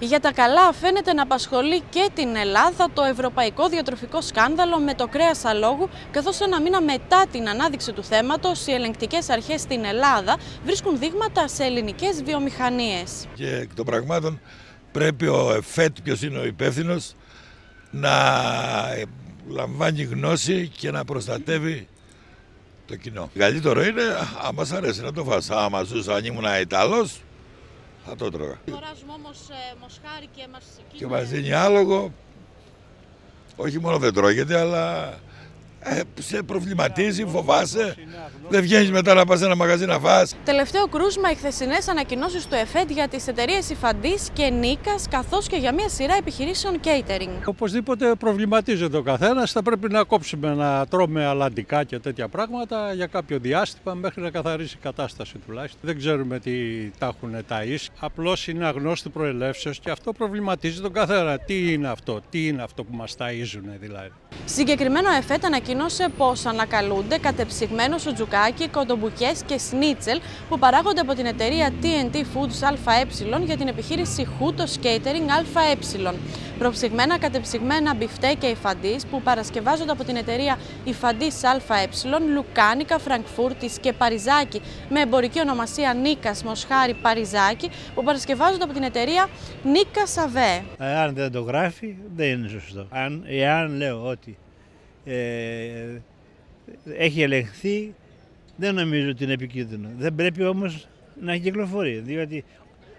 Για τα καλά φαίνεται να απασχολεί και την Ελλάδα το ευρωπαϊκό διατροφικό σκάνδαλο με το κρέας αλόγου, καθώς ένα μήνα μετά την ανάδειξη του θέματος, οι ελεγκτικές αρχές στην Ελλάδα βρίσκουν δείγματα σε ελληνικές βιομηχανίες. Και εκ των πραγμάτων πρέπει ο ΕΦΕΤ, ποιος είναι ο υπεύθυνος, να λαμβάνει γνώση και να προστατεύει το κοινό. Καλύτερο είναι, άμα σ' αρέσει να το φας. Άμα ζούσα, αν ήμουν Ιταλός, θα το τρώγα. Αγοράζουμε όμως ε, μοσχάρι και μας... Και μας δίνει άλογο, όχι μόνο δεν τρώγεται, αλλά ε, σε προβληματίζει, φοβάσαι. Δεν βγαίνεις μετά να πας σε ένα μαγαζί να φας. Τελευταίο κρούσμα οι χθεσινέ ανακοινώσεις του ΕΦΕΤ για τις εταιρείες Ιφαντή και Νίκας, καθώς και για μια σειρά επιχειρήσεων catering. Οπωσδήποτε προβληματίζεται ο καθένας. Θα πρέπει να κόψουμε να τρώμε αλαντικά και τέτοια πράγματα για κάποιο διάστημα μέχρι να καθαρίσει η κατάσταση τουλάχιστον. Δεν ξέρουμε τι τα έχουν τα ίς. Απλώς είναι αγνώστη προελεύσεως και αυτό προβληματίζει τον καθένα. Τι είναι αυτό, τι είναι αυτό που μας ταΐζουν δηλαδή. Συγκεκριμένο ΕΦΕΤ ανακοίνωσε πως ανακαλούνται κατεψυγμένος σουτζουκάκι, κοντομπουκέ και σνίτσελ που παράγονται από την εταιρεία TNT Foods ΑΕ για την επιχείρηση Hootos Catering ΑΕ. Προψυγμένα κατεψυγμένα μπιφτέκια υφαντής που παρασκευάζονται από την εταιρεία Υφαντής ΑΕ, Λουκάνικα, Φραγκφούρτης και Παριζάκη με εμπορική ονομασία Νίκας Μοσχάρι Παριζάκη που παρασκευάζονται από την εταιρεία Νίκα Σαβέ. Αν δεν το γράφει, δεν είναι σωστό. Αν, εάν λέω ότι ε, έχει ελεγχθεί, δεν νομίζω ότι είναι επικίνδυνο. Δεν πρέπει όμως να κυκλοφορεί, διότι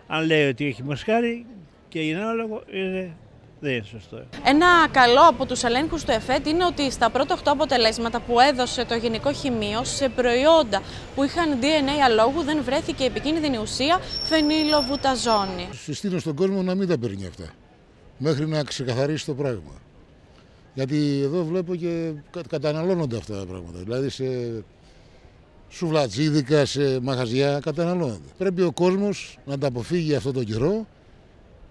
αν λέει ότι έχει μοσχάρι και είναι ανάλογο, είναι δεν είναι σωστό. Ένα καλό από τους ελέγχους του ΕΦΕΤ είναι ότι στα πρώτα 8 αποτελέσματα που έδωσε το Γενικό Χημείο σε προϊόντα που είχαν DNA αλόγου δεν βρέθηκε επικίνδυνη ουσία φενιλοβουταζόνη. Συστήνω στον κόσμο να μην τα παίρνει αυτά μέχρι να ξεκαθαρίσει το πράγμα. Γιατί εδώ βλέπω και καταναλώνονται αυτά τα πράγματα. Δηλαδή σε σουβλατζίδικα, σε μαγαζιά καταναλώνονται. Πρέπει ο κόσμος να τα αποφύγει αυτό το καιρό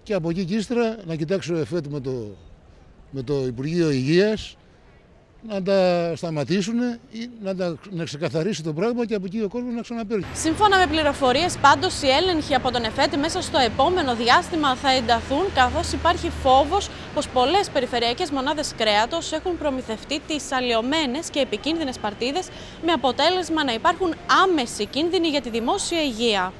και από εκεί και ύστερα να κοιτάξω εφέτ με το, με το Υπουργείο Υγείας να τα σταματήσουν ή να, τα, να ξεκαθαρίσει το πράγμα και από εκεί ο κόσμος να ξαναπέρει. Σύμφωνα με πληροφορίες, πάντως οι έλεγχοι από τον ΕΦΕΤ μέσα στο επόμενο διάστημα θα ενταθούν, καθώς υπάρχει φόβος πως πολλές περιφερειακές μονάδες κρέατος έχουν προμηθευτεί τις αλλοιωμένες και επικίνδυνες παρτίδες, με αποτέλεσμα να υπάρχουν άμεση κίνδυνοι για τη δημόσια υγεία.